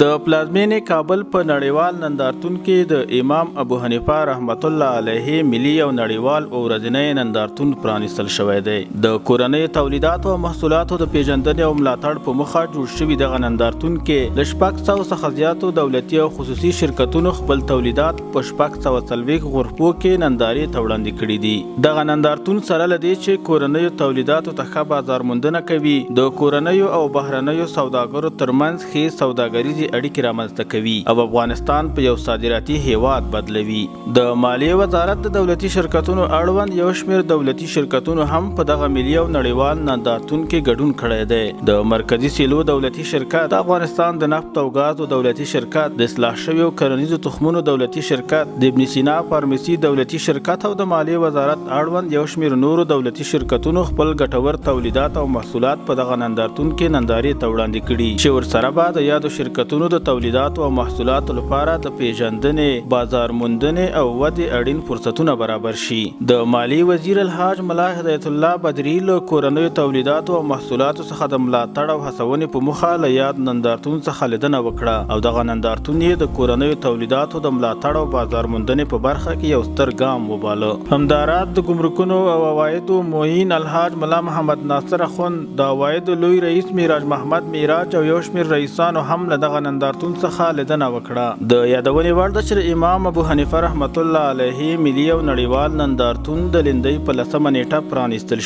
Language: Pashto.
د پلازمینې کابل په نړیوال نندارتون کې د امام ابو حنیفه رحمت الله علیه ملي او نړیوال او ورځنی نندارتون پرانیستل شوی دی د کورنۍ تولیداتو او محصولاتو د پیژندنې او ملاتړ په مخه جوړ شوی دغه نندارتون کې له شپږ سوه څخه زیاتو دولتي او خصوصي شرکتونو خپل تولیدات په شپږ سوه څلوېښت غرفو کې نندارې ته وړاندې کړي دي. دغه نندارتون سره له دې چې کورنیو تولیداتو ته ښه بازار موندنه کوي، د کورنیو او بهرنیو سوداګرو ترمنځ ښې سوداګریزې اړیکې رامنځته کوي او افغانستان په یو صادراتي هېواد بدلوي. د مالیې وزارت د دولتي شرکتونو اړوند یو شمېر دولتي شرکتونو هم په دغه ملي او نړیوال نندارتون کې ګډون کړی دی. د مرکزي سیلو دولتي شرکت، د افغانستان د نفت او ګازو دولتي شرکت، د اصلاح شویو کرنیزو تخمونو دولتي شرکت، د ابن سینا فارمسي دولتي شرکت او د مالیې وزارت اړوند یو شمېر نورو دولتي شرکتونو خپل ګټور تولیدات او محصولات په دغه نندارتون کې نندارې ته وړاندې کړي چې ورسره به د یادو شرکتونو د تولیداتو او محصولاتو لپاره د پېژندنې، بازار موندنې او ودې اړین فرصتونه برابر شي. د مالیې وزیر الحاج ملا هدایت الله بدري له کورنیو تولیداتو او محصولاتو څخه د ملاتړ او هڅونې په موخه له یاد نندارتون څخه لیدنه وکړه او دغه نندارتون یې د کورنیو تولیداتو د ملاتړ او بازار موندنې په برخه کې یو ستر ګام وباله. همداراز د ګمرکونو او عوایدو معین الحاج ملا محمد ناصر اخوند، د عوایدو لوی رئیس معراج محمد معراج او یو شمېر رئیسانو هم له دغه نندارتون څخه لیدنه وکړه. د یادونې وړ ده چې د امام ابو حنیفه رحمة الله علیه ملي او نړیوال نندارتون د لیندۍ په لسمه نېټه پرانیستل شو.